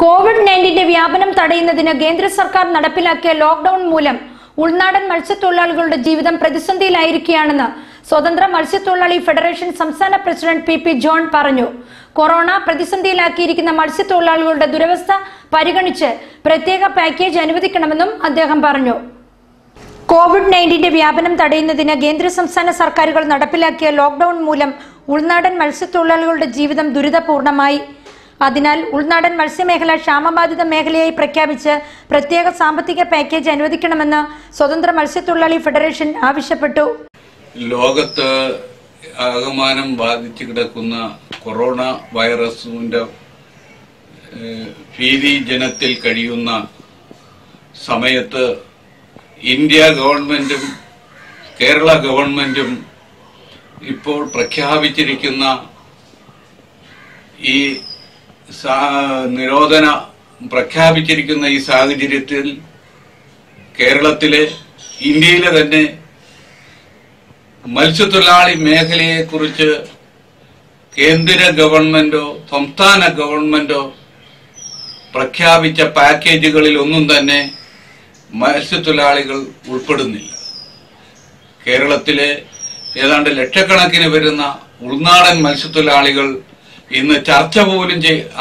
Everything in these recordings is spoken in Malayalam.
കോവിഡ് നയന്റീന്റെ വ്യാപനം തടയുന്നതിന് കേന്ദ്ര സർക്കാർ നടപ്പിലാക്കിയ ലോക്ഡൌൺ മൂലം ഉൾനാടൻ മത്സ്യത്തൊഴിലാളികളുടെ ജീവിതം പ്രതിസന്ധിയിലായിരിക്കുകയാണെന്ന് സ്വതന്ത്ര മത്സ്യത്തൊഴിലാളി ഫെഡറേഷൻ സംസ്ഥാന പ്രസിഡന്റ് പി പി ജോൺ പറഞ്ഞു. കൊറോണ പ്രതിസന്ധിയിലാക്കിയിരിക്കുന്ന മത്സ്യത്തൊഴിലാളികളുടെ ദുരവസ്ഥ പരിഗണിച്ച് പ്രത്യേക പാക്കേജ് അനുവദിക്കണമെന്നും അദ്ദേഹം പറഞ്ഞു. കോവിഡ് നയന്റീന്റെ വ്യാപനം തടയുന്നതിന് കേന്ദ്ര സംസ്ഥാന സർക്കാരുകൾ നടപ്പിലാക്കിയ ലോക്ഡൌൺ മൂലം ഉൾനാടൻ മത്സ്യത്തൊഴിലാളികളുടെ ജീവിതം ദുരിതപൂർണമായി. അതിനാൽ ഉൾനാടൻ മത്സ്യമേഖല ക്ഷാമബാധിത മേഖലയായി പ്രഖ്യാപിച്ച് പ്രത്യേക സാമ്പത്തിക പാക്കേജ് അനുവദിക്കണമെന്ന് സ്വതന്ത്ര മത്സ്യത്തൊഴിലാളി ഫെഡറേഷൻ ആവശ്യപ്പെട്ടു. ലോകത്ത് ആകമാനം ബാധിച്ചു കിടക്കുന്ന കൊറോണ വൈറസിന്റെ ഭീതി ജനത്തിൽ കഴിയുന്ന സമയത്ത് ഇന്ത്യ ഗവൺമെന്റും കേരള ഗവൺമെന്റും ഇപ്പോൾ പ്രഖ്യാപിച്ചിരിക്കുന്ന ഈ നിരോധന പ്രഖ്യാപിച്ചിരിക്കുന്ന ഈ സാഹചര്യത്തിൽ കേരളത്തിലെ ഇന്ത്യയിലെ തന്നെ മത്സ്യത്തൊഴിലാളി മേഖലയെക്കുറിച്ച് കേന്ദ്ര ഗവൺമെന്റോ സംസ്ഥാന ഗവൺമെന്റോ പ്രഖ്യാപിച്ച പാക്കേജുകളിൽ ഒന്നും തന്നെ മത്സ്യത്തൊഴിലാളികൾ ഉൾപ്പെടുന്നില്ല. കേരളത്തിലെ ഏതാണ്ട് ലക്ഷക്കണക്കിന് വരുന്ന ഉൾനാടൻ മത്സ്യത്തൊഴിലാളികൾ ഇന്ന് ചർച്ച പോലും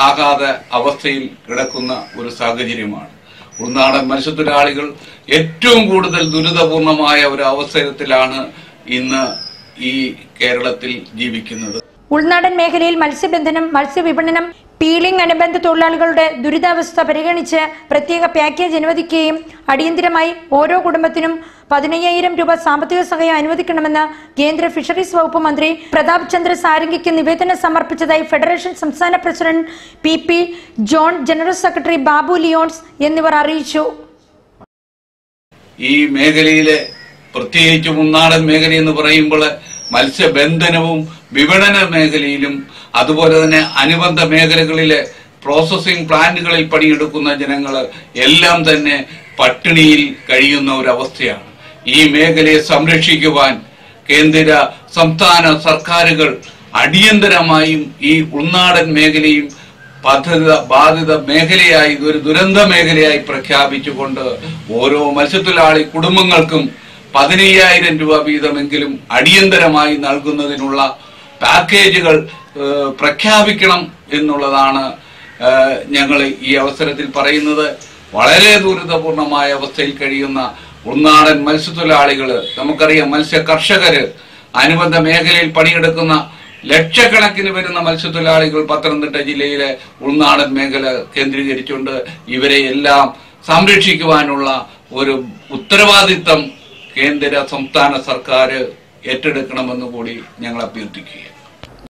ആകാതെ അവസ്ഥയിൽ കിടക്കുന്ന ഒരു സാഹചര്യമാണ്. ഉൾനാടൻ മത്സ്യത്തൊഴിലാളികൾ ഏറ്റവും കൂടുതൽ ദുരിതപൂർണമായ ഒരു അവസരത്തിലാണ് ഇന്ന് ഈ കേരളത്തിൽ ജീവിക്കുന്നത്. ഉൾനാടൻ മേഖലയിൽ മത്സ്യബന്ധനം മത്സ്യവിപണനം പീലിംഗ് അനുബന്ധ തൊഴിലാളികളുടെ ദുരിതാവസ്ഥ പരിഗണിച്ച് പ്രത്യേക പാക്കേജ് അനുവദിക്കുകയും അടിയന്തിരമായി ഓരോ കുടുംബത്തിനും പതിനയ്യായിരം രൂപ സാമ്പത്തിക സഹായം അനുവദിക്കണമെന്ന് കേന്ദ്ര ഫിഷറീസ് വകുപ്പ് മന്ത്രി പ്രതാപ് ചന്ദ്ര സാരംഗിക്ക് നിവേദനം സമർപ്പിച്ചതായി ഫെഡറേഷൻ സംസ്ഥാന president P P John general secretary Babu Lyons എന്നിവർ അറിയിച്ചു. ഈ മേഖലയിലെ പ്രത്യേകിച്ച് മുന്നാടൻ മേഖല എന്ന് പറയുമ്പോൾ മത്സ്യബന്ധനവും വിപണന മേഖലയിലും അതുപോലെ തന്നെ അനുബന്ധ മേഖലകളിലെ പ്രോസസ്സിംഗ് പ്ലാന്റുകളിൽ പണിയെടുക്കുന്ന ജനങ്ങൾ എല്ലാം തന്നെ പട്ടിണിയിൽ കഴിയുന്ന ഒരവസ്ഥയാണ്. ഈ മേഖലയെ സംരക്ഷിക്കുവാൻ കേന്ദ്ര സംസ്ഥാന സർക്കാരുകൾ അടിയന്തരമായും ഈ ഉൾനാടൻ മേഖലയും പദ്ധതി ബാധിത മേഖലയായി ഒരു ദുരന്ത മേഖലയായി പ്രഖ്യാപിച്ചുകൊണ്ട് ഓരോ മത്സ്യത്തൊഴിലാളി കുടുംബങ്ങൾക്കും പതിനയ്യായിരം രൂപ വീതമെങ്കിലും അടിയന്തരമായി നൽകുന്നതിനുള്ള പാക്കേജുകൾ പ്രഖ്യാപിക്കണം എന്നുള്ളതാണ് ഞങ്ങൾ ഈ അവസരത്തിൽ പറയുന്നത്. വളരെ ദുരിതപൂർണമായ അവസ്ഥയിൽ കഴിയുന്ന ഉൾനാടൻ മത്സ്യത്തൊഴിലാളികൾ നമുക്കറിയാം മത്സ്യ കർഷകര് അനുബന്ധ മേഖലയിൽ പണിയെടുക്കുന്ന ലക്ഷക്കണക്കിന് വരുന്ന മത്സ്യത്തൊഴിലാളികൾ പത്തനംതിട്ട ജില്ലയിലെ ഉൾനാടൻ മേഖല കേന്ദ്രീകരിച്ചുകൊണ്ട് ഇവരെ എല്ലാം സംരക്ഷിക്കുവാനുള്ള ഒരു ഉത്തരവാദിത്തം കേന്ദ്ര സംസ്ഥാന സർക്കാർ ഏറ്റെടുക്കണമെന്ന് കൂടി ഞങ്ങൾ അഭ്യർത്ഥിക്കുക